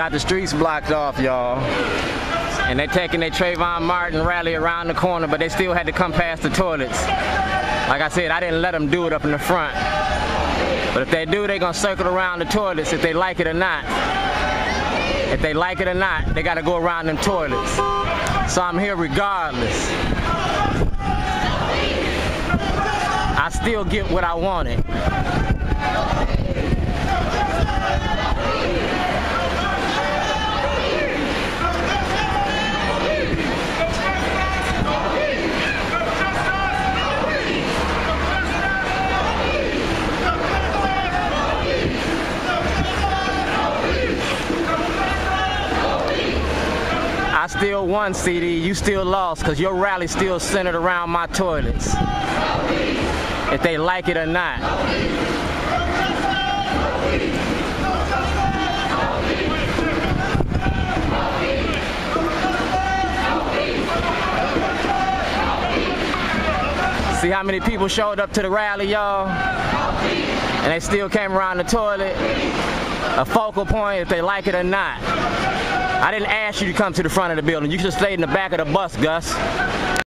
Got the streets blocked off, y'all. And they taking their Trayvon Martin rally around the corner, but they still had to come past the toilets. Like I said, I didn't let them do it up in the front. But if they do, they're gonna circle around the toilets if they like it or not. If they like it or not, they gotta go around them toilets. So I'm here regardless. I still get what I wanted. I still won, CD. You still lost because your rally still centered around my toilets. If they like it or not. See how many people showed up to the rally, y'all? And they still came around the toilet. A focal point if they like it or not. I didn't ask you to come to the front of the building. You should have stayed in the back of the bus, Gus.